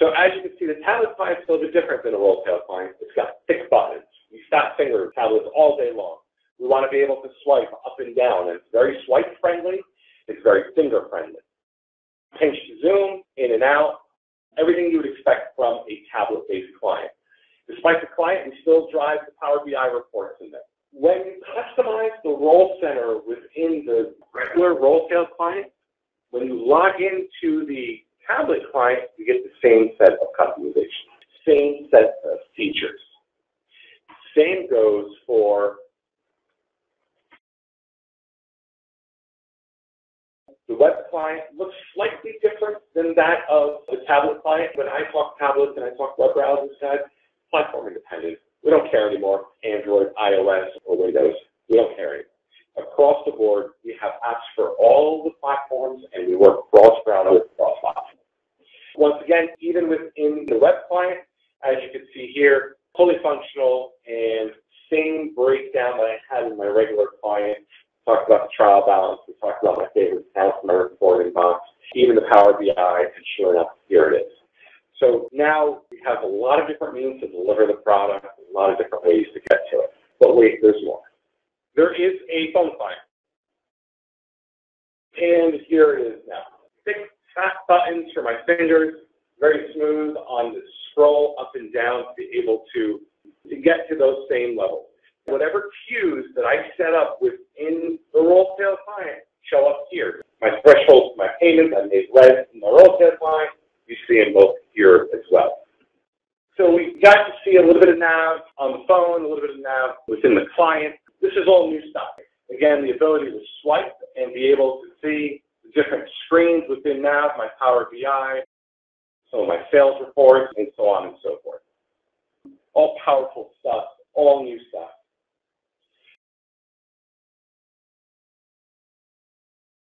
So as you can see, the tablet client is a little bit different than a roll-tail client. It's got thick buttons. You fat finger tablets all day long. We want to be able to swipe up and down. And it's very swipe friendly. It's very finger friendly. Pinch to zoom, in and out, everything you would expect from a tablet-based client. Despite the client, we still drive the Power BI reports in there. When you customize the role center within the regular roll-tail client, when you log into the tablet client, you get the same set of customization, same set of features. Same goes for the web client looks slightly different than that of the tablet client. When I talk tablets and I talk web browsers, guys, platform independent. We don't care anymore, Android, iOS, or Windows. We don't care anymore. Across the board, we have apps for all the platforms, and we work cross-browser, cross-platform. Once again, even within the web client, as you can see here, fully functional and same breakdown that I had in my regular client. Talked about the trial balance. We talked about my favorite in my reporting box, even the Power BI, and sure enough, here it is. So now we have a lot of different means to deliver the product, a lot of different ways to get to it. But wait, there's more. There is a phone client. And here it is now. Fat buttons for my fingers, very smooth on the scroll up and down to be able to, to get to those same levels. Whatever cues that I set up within the roll-tail client show up here. My thresholds, my payments, I made red in the roll-tail client. You see them both here as well. So we got to see a little bit of nav on the phone, a little bit of nav within the client. This is all new stuff. Again, the ability to swipe and be able to see different screens within nav, my Power BI, some of my sales reports, and so on and so forth. All powerful stuff, all new stuff.